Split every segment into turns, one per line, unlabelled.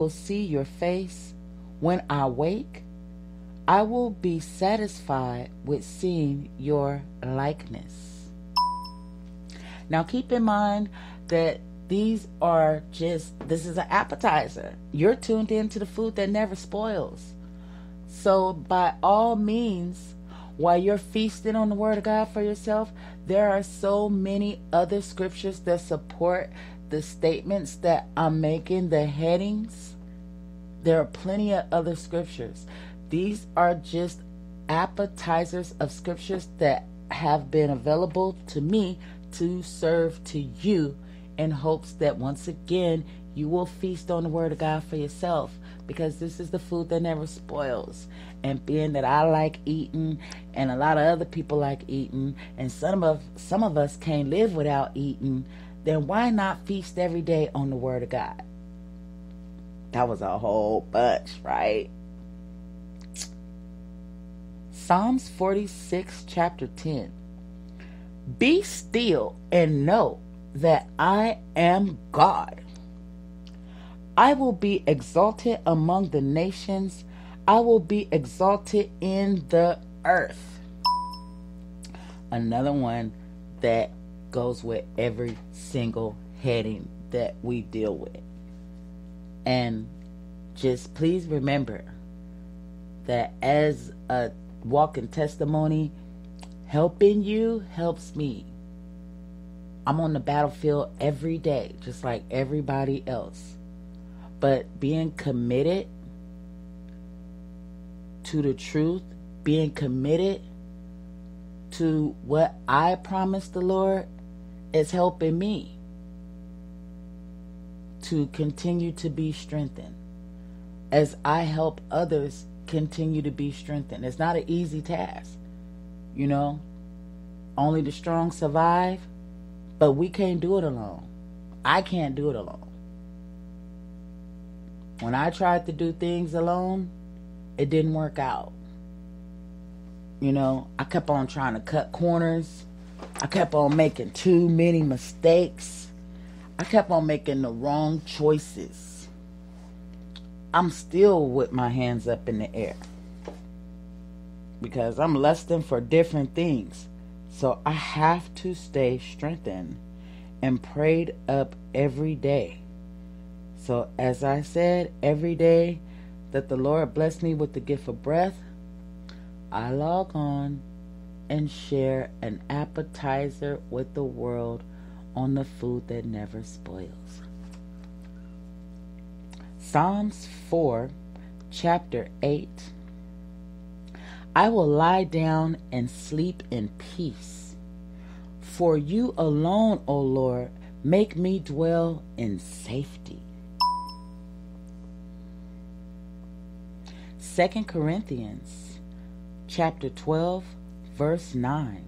will see your face when I wake. I will be satisfied with seeing your likeness. Now, keep in mind that these are just, this is an appetizer. You're tuned into the food that never spoils. So, by all means, while you're feasting on the Word of God for yourself, there are so many other scriptures that support the statements that I'm making, the headings. There are plenty of other scriptures. These are just appetizers of scriptures that have been available to me to serve to you in hopes that once again you will feast on the word of God for yourself because this is the food that never spoils. And being that I like eating and a lot of other people like eating and some of some of us can't live without eating, then why not feast every day on the word of God? That was a whole bunch, right? Psalms 46 chapter 10. Be still and know that I am God. I will be exalted among the nations. I will be exalted in the earth. Another one that goes with every single heading that we deal with. And just please remember that as a walking testimony, helping you helps me. I'm on the battlefield every day, just like everybody else. But being committed to the truth, being committed to what I promised the Lord is helping me to continue to be strengthened as I help others continue to be strengthened. It's not an easy task, you know. Only the strong survive, but we can't do it alone. I can't do it alone. When I tried to do things alone, it didn't work out. You know, I kept on trying to cut corners. I kept on making too many mistakes. I kept on making the wrong choices. I'm still with my hands up in the air because I'm lusting for different things. So I have to stay strengthened and prayed up every day. So, as I said, every day that the Lord blessed me with the gift of breath, I log on and share an appetizer with the world on the food that never spoils. Psalms 4, chapter 8. I will lie down and sleep in peace. For you alone, O Lord, make me dwell in safety. 2 Corinthians chapter 12 verse 9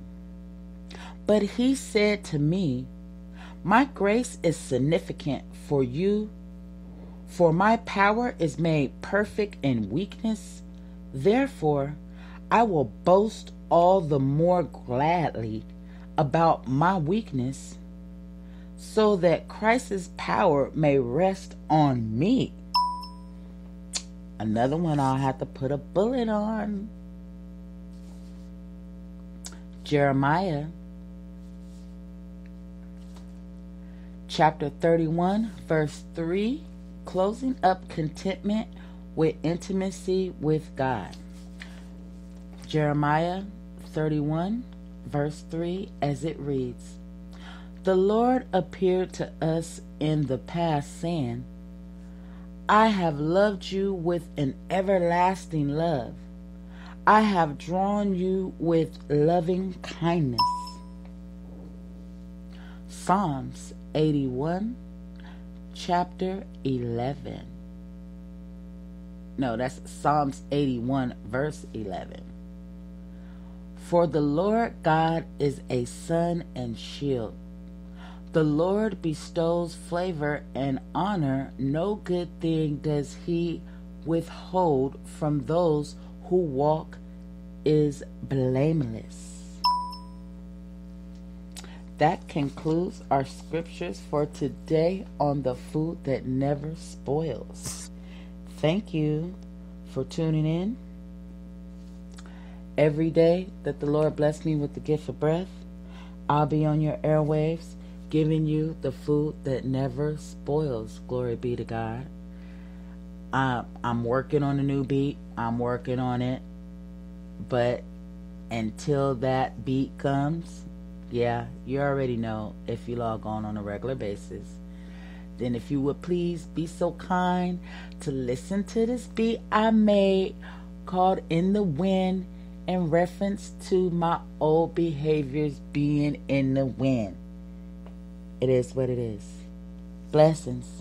But he said to me my grace is significant for you for my power is made perfect in weakness. Therefore I will boast all the more gladly about my weakness so that Christ's power may rest on me. Another one I'll have to put a bullet on. Jeremiah chapter 31, verse 3, closing up contentment with intimacy with God. Jeremiah 31, verse 3, as it reads The Lord appeared to us in the past, saying, I have loved you with an everlasting love. I have drawn you with loving kindness. Psalms 81, chapter 11. No, that's Psalms 81, verse 11. For the Lord God is a sun and shield. The Lord bestows favor and honor. No good thing does he withhold from those who walk is blameless. That concludes our scriptures for today on the food that never spoils. thank you for tuning in. Every day that the Lord bless me with the gift of breath, I'll be on your airwaves giving you the food that never spoils. Glory be to God. I, I'm working on a new beat. I'm working on it. But until that beat comes, yeah, you already know if you log on on a regular basis. Then, if you would please be so kind to listen to this beat I made called In the Wind in reference to my old behaviors being in the wind. It is what it is. Blessings.